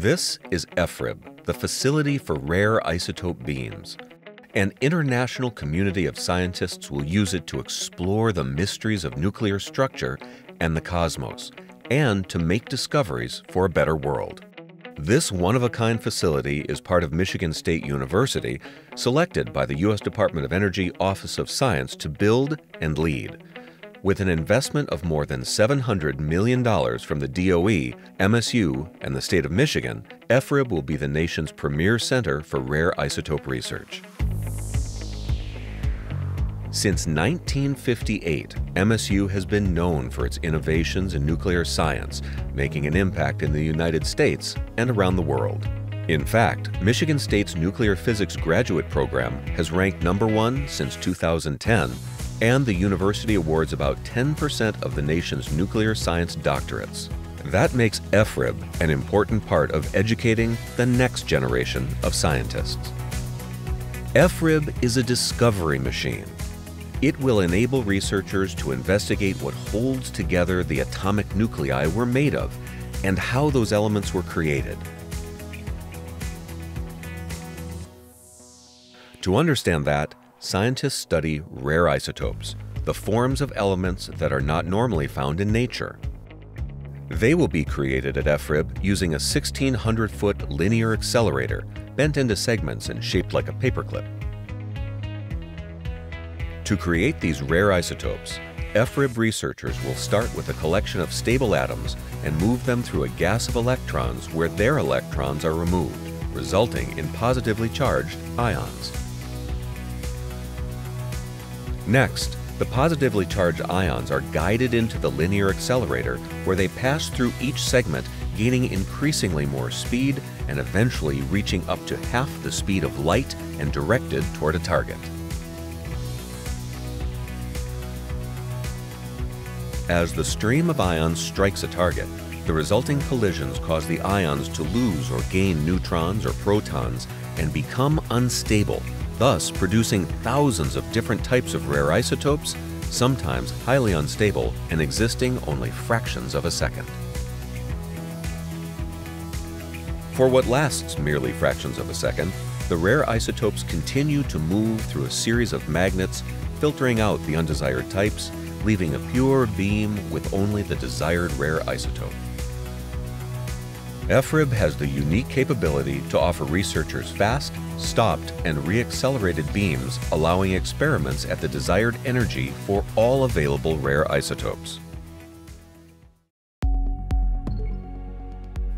This is FRIB, the Facility for Rare Isotope Beams. An international community of scientists will use it to explore the mysteries of nuclear structure and the cosmos, and to make discoveries for a better world. This one-of-a-kind facility is part of Michigan State University, selected by the U.S. Department of Energy Office of Science to build and lead. With an investment of more than $700 million from the DOE, MSU, and the state of Michigan, FRIB will be the nation's premier center for rare isotope research. Since 1958, MSU has been known for its innovations in nuclear science, making an impact in the United States and around the world. In fact, Michigan State's nuclear physics graduate program has ranked number one since 2010 and the university awards about 10% of the nation's nuclear science doctorates. That makes FRIB an important part of educating the next generation of scientists. FRIB is a discovery machine. It will enable researchers to investigate what holds together the atomic nuclei we're made of and how those elements were created. To understand that, scientists study rare isotopes, the forms of elements that are not normally found in nature. They will be created at FRIB using a 1600-foot linear accelerator bent into segments and shaped like a paperclip. To create these rare isotopes, FRIB researchers will start with a collection of stable atoms and move them through a gas of electrons where their electrons are removed, resulting in positively charged ions. Next, the positively charged ions are guided into the linear accelerator where they pass through each segment, gaining increasingly more speed and eventually reaching up to half the speed of light and directed toward a target. As the stream of ions strikes a target, the resulting collisions cause the ions to lose or gain neutrons or protons and become unstable, thus producing thousands of different types of rare isotopes, sometimes highly unstable and existing only fractions of a second. For what lasts merely fractions of a second, the rare isotopes continue to move through a series of magnets, filtering out the undesired types, leaving a pure beam with only the desired rare isotope. FRIB has the unique capability to offer researchers fast, stopped, and reaccelerated beams, allowing experiments at the desired energy for all available rare isotopes.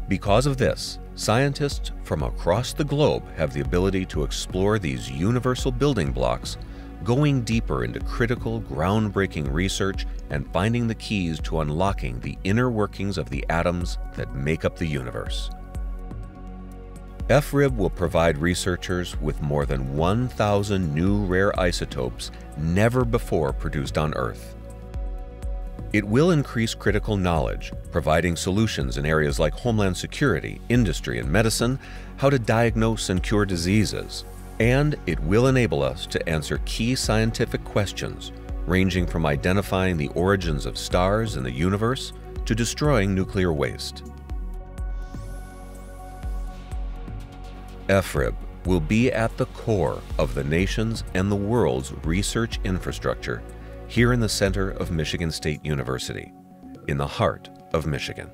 Because of this, scientists from across the globe have the ability to explore these universal building blocks going deeper into critical, groundbreaking research and finding the keys to unlocking the inner workings of the atoms that make up the universe. FRIB will provide researchers with more than 1,000 new rare isotopes never before produced on Earth. It will increase critical knowledge, providing solutions in areas like homeland security, industry, and medicine, how to diagnose and cure diseases, and it will enable us to answer key scientific questions, ranging from identifying the origins of stars in the universe to destroying nuclear waste. FRIB will be at the core of the nation's and the world's research infrastructure here in the center of Michigan State University, in the heart of Michigan.